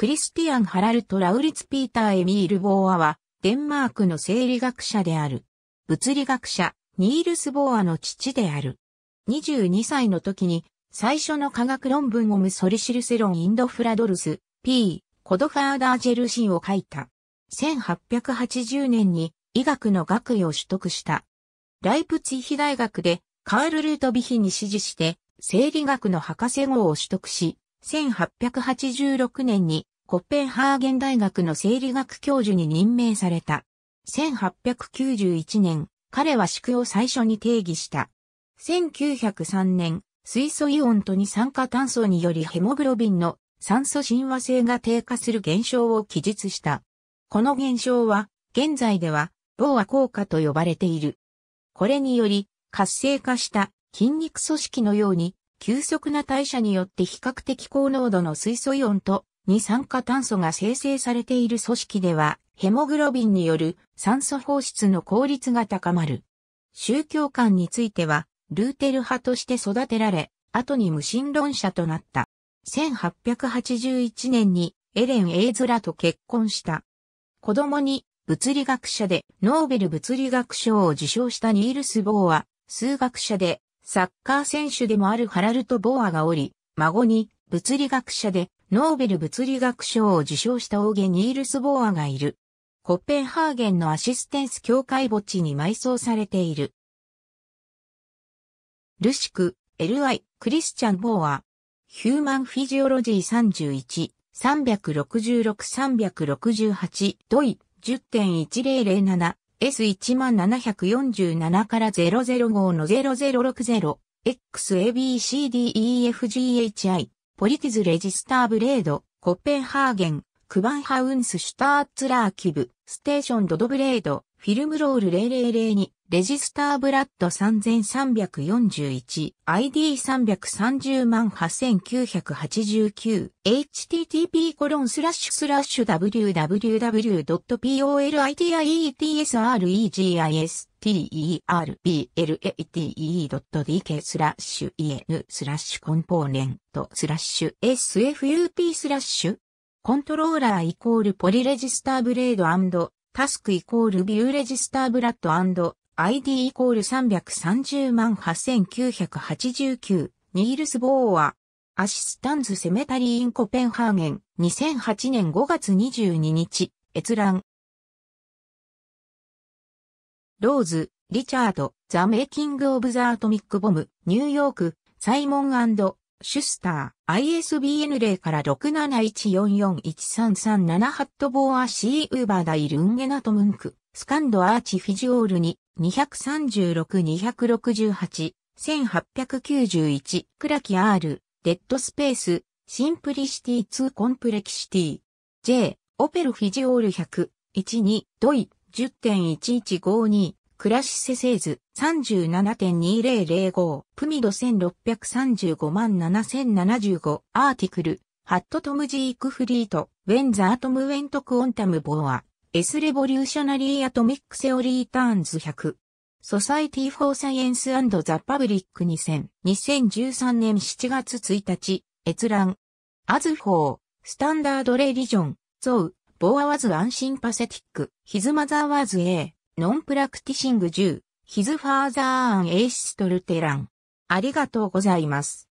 クリスティアン・ハラルト・ラウリツ・ピーター・エミール・ボーアは、デンマークの生理学者である。物理学者、ニールス・ボーアの父である。22歳の時に、最初の科学論文をムソリシルセロン・インド・フラドルス、P、コドファーダージェルシンを書いた。1880年に医学の学位を取得した。ライプツィヒ大学でカール・ルートビヒに指示して生理学の博士号を取得し、1886年にコッペンハーゲン大学の生理学教授に任命された。1891年、彼は宿を最初に定義した。1903年、水素イオンと二酸化炭素によりヘモグロビンの酸素親和性が低下する現象を記述した。この現象は、現在では、ボーア効果と呼ばれている。これにより、活性化した筋肉組織のように、急速な代謝によって比較的高濃度の水素イオンと二酸化炭素が生成されている組織では、ヘモグロビンによる酸素放出の効率が高まる。宗教観については、ルーテル派として育てられ、後に無神論者となった。1881年にエレン・エイズラと結婚した。子供に物理学者でノーベル物理学賞を受賞したニールス・ボーア、数学者でサッカー選手でもあるハラルト・ボーアがおり、孫に物理学者でノーベル物理学賞を受賞したオーゲニールス・ボーアがいる。コッペンハーゲンのアシステンス教会墓地に埋葬されている。ルシク、L.I. クリスチャン・ボーア。ヒューマンフィジオロジー31、366-368、ドイ、10.1007、S1747 から005の0060、XABCDEFGHI、ポリティズレジスターブレード、コッペンハーゲン、クバンハウンスシュターツラーキブ、ステーションドドブレード、フィルムロール0002、レジスターブラッド3341、ID330 万8989、http コロンスラッシュスラッシュ www.politietiesterblate.dk スラッシュ en スラッシュコンポーネントスラッシュ sfup スラッシュコントローラーイコールポリレジスターブレードタスクイコールビューレジスターブラッド ID イコール330万8989ニールス・ボーア。アシスタンズ・セメタリー・イン・コペンハーゲン。2008年5月22日閲覧。ローズ、リチャード、ザ・メイキング・オブ・ザ・アトミック・ボム、ニューヨーク、サイモンアンドシュスター、ISBN 0から671441337ハットボーアシーウーバーダイルンゲナトムンク、スカンドアーチフィジオールに。236-268、1891、クラキ R、デッドスペース、シンプリシティ2コンプレキシティ、J、オペルフィジオール100、12、ドイ、10.1152、クラシセセーズ37.2005プミド1635万7075アーティクルハットトムジークフリートウェンザートムウェントクオンタムボア。エスレボリューショナリーアトミックセオリーターンズ100ソサイティフォーサイエンスザ・パブリック2000 2013年7月1日閲覧。As for standard religion。 though Bohr was unsympathetic。 His mother was a nonpracticing Jew, his father an atheist Lutheran。ありがとうございます。